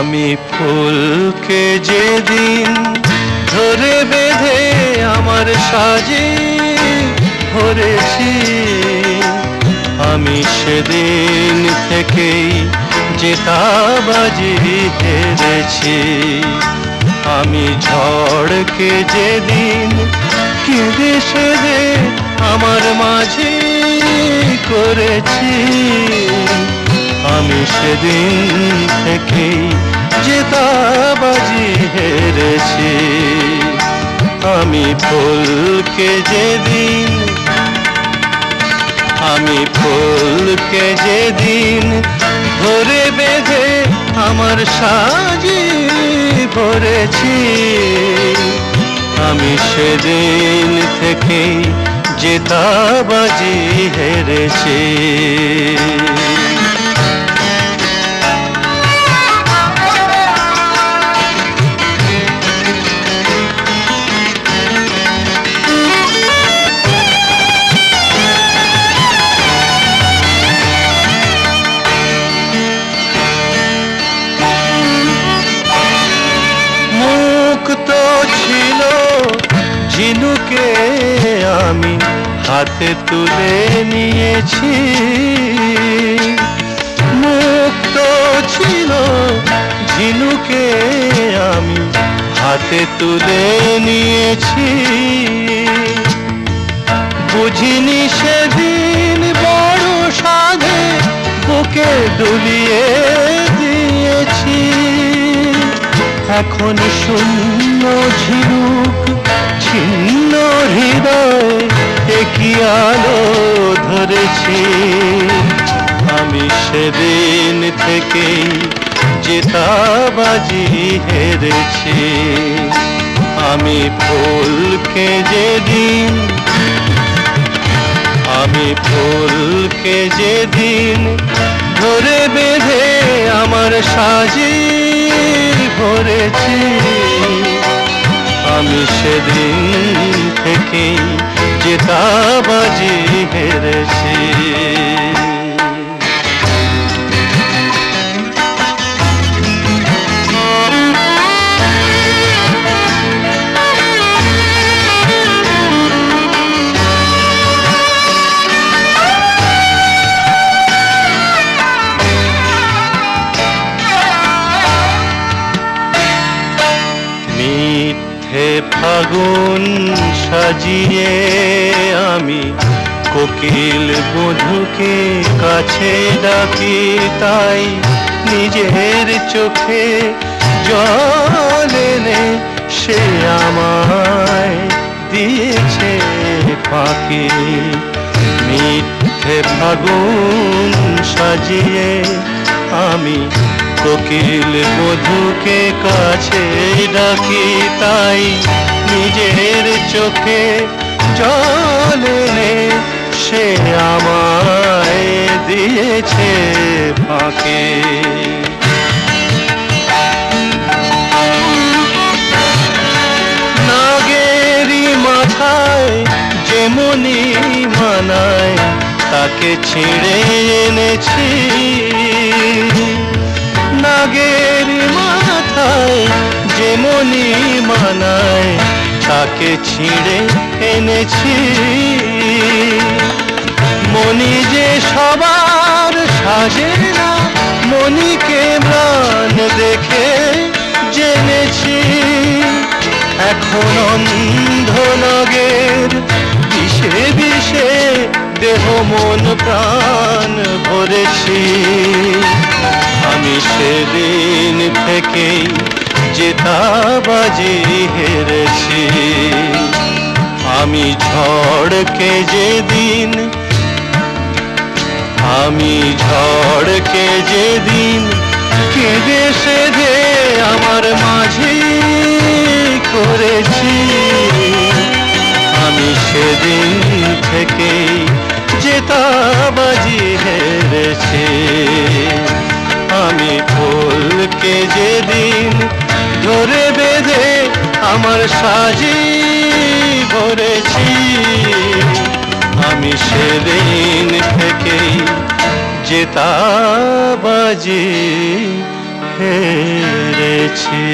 আমি ফুলকে যেদিন ধরে বেঁধে আমার সাজে ধরেছি আমি সেদিন থেকেই জেতাবাজি হেরেছি। আমি ঝড়কে যেদিন কেঁদে সেদে আমার মাঝে করেছি, আমি সেদিন থেকেই জেতাবাজি হেরেছি। আমি ফুলকে যেদিন, আমি ফুলকে যেদিন ধরে বেঁধে আমার সাজি ভরেছি। আমি সেদিন থেকেই জেতাবাজি হেরেছি। ঝিনুকে আমি হাতে তুলে নিয়েছি। মুক্ত ছিল ঝিনুকে আমি হাতে তুলে নিয়েছি। বুঝিনি সেদিন বড় সাধে বুকে দুলিয়ে দিয়েছি। এখন শূন্য ঝিনুক ছিন্ন হৃদয় একই আলো ধরেছি? আমি সেদিন থেকেই জেতাবাজি হেরেছি। আমি ফুলকে যেদিন, আমি ফুলকে যেদিন ধরে বেঁধে আমার সাজি ভরেছি। আমি সেদিন থেকেই জেতাবাজি হেরেছি। ফাগুন সাজিয়ে আমি কোকিল বধুকে কাছে ডাকি, তাই নিজের চোখে জল এনে সে আমায় দিয়েছে ফাঁকি। মিথ্যে ফাগুন সাজিয়ে আমি কোকিল বধুকে কাছে ডাকি তাই নিজের চোখে জল সে আমায় দিয়েছে ফাঁকে। নাগেরি মাথায় যেমনি মানায়, তাকে ছিঁড়ে এনেছি। যেমনি মানায়, তাকে ছিঁড়ে এনেছি। মনি যে সবার সাজে না, মনিকে ম্লান দেখে জেনেছি। এখন অন্ধ নগের বিষে বিষে দেহ মন প্রাণ ভরেছি। আমি সেদিন থেকেই জেতাবাজি হেরেছি। আমি ঝড়কে যেদিন, আমি ঝড়কে যেদিন কেঁদে সেধে আমার মাঝে করেছি। আমি সেদিন থেকেই জেতাবাজি হেরেছি। আমি ফুলকে যেদিন ধরে বেঁধে আমার সাজি ভরেছি। আমি সেদিন থেকেই জেতাবাজি হেরেছি।